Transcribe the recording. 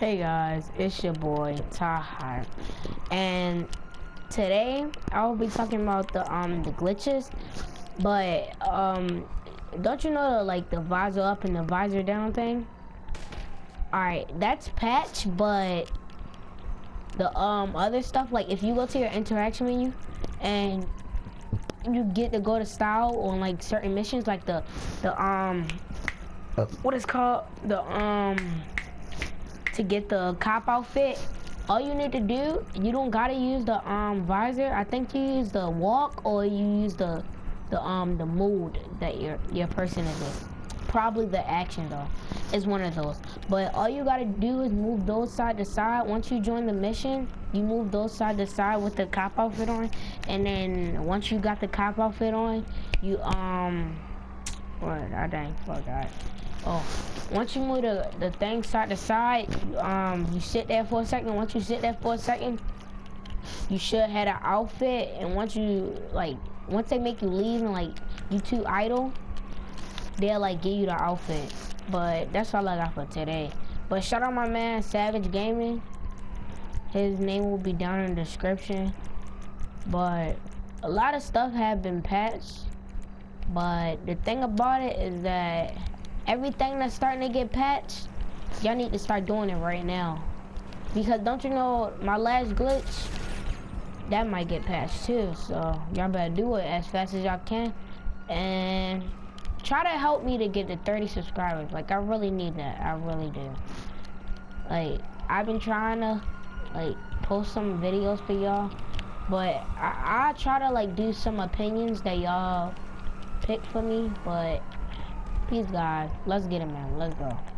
Hey guys, it's your boy Ty hot, and today I'll be talking about the um the glitches, but um don't you know the, like the visor up and the visor down thing? All right, that's patch, but the um other stuff like if you go to your interaction menu and you get to go to style on like certain missions like the the um what is called? The um to get the cop outfit. All you need to do you don't gotta use the um visor. I think you use the walk or you use the the um the mood that your your person is in. Probably the action though is one of those. But all you gotta do is move those side to side. Once you join the mission you move those side to side with the cop outfit on. And then once you got the cop outfit on you um what? I dang forgot Oh, once you move the, the thing side to side, um, you sit there for a second. Once you sit there for a second, you should have an outfit. And once you, like, once they make you leave and, like, you too idle, they'll, like, give you the outfit. But that's all I got for today. But shout out my man, Savage Gaming. His name will be down in the description. But a lot of stuff have been patched. But the thing about it is that everything that's starting to get patched, y'all need to start doing it right now. Because don't you know, my last glitch, that might get patched too. So y'all better do it as fast as y'all can. And try to help me to get to 30 subscribers. Like, I really need that. I really do. Like, I've been trying to, like, post some videos for y'all. But I, I try to, like, do some opinions that y'all pick for me. But Peace, guys. Let's get it, man. Let's go.